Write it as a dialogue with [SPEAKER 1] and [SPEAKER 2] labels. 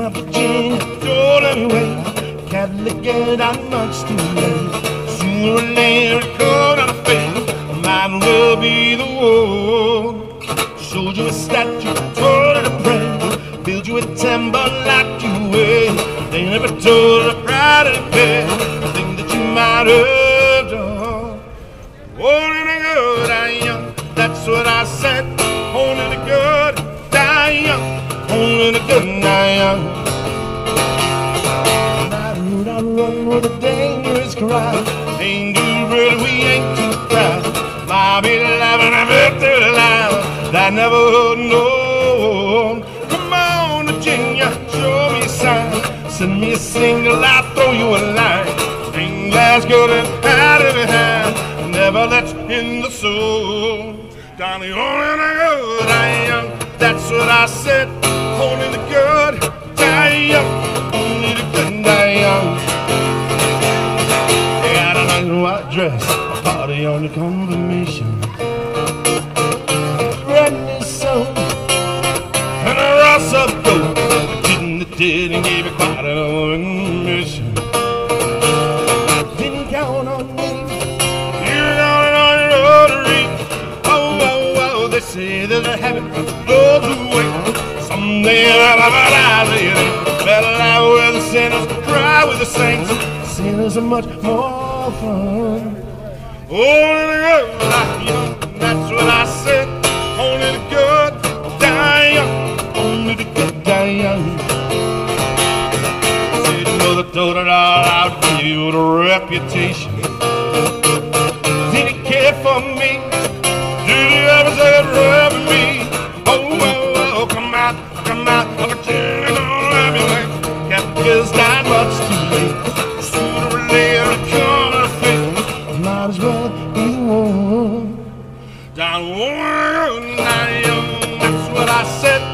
[SPEAKER 1] you told anyway. Cadillac get out much too late. Sooner or later it comes to fade. Might as well be the one. Showed you a statue, told her to pray. Build you a temple, locked you away. They never told her pride and pain. Thing that you might have Ride, ride, run with a dangerous crowd. Ain't too pretty, we ain't too proud. Might be laughing and bit to the line. That never would know. Come on, Virginia, show me a sign. Send me a single, I'll throw you a line. Glass good and out of behind. Never let in the soul. Down the only good I young. That's what I said. Dress, a party on your confirmation. New soul and a Ross of gold. Didn't it did and gave it quite an mission. Didn't count on me. You're on your. Oh, oh, oh, they say there's a habit that goes away. Someday I'll have an idea. Are much more fun. The good die young. That's what I said. Only the good die young. Only the good die young. Said mother told it all out for you, the reputation. Did he care for me? Did he ever say it me? Oh, oh, oh, come out, come out, Down die young, that's what I said.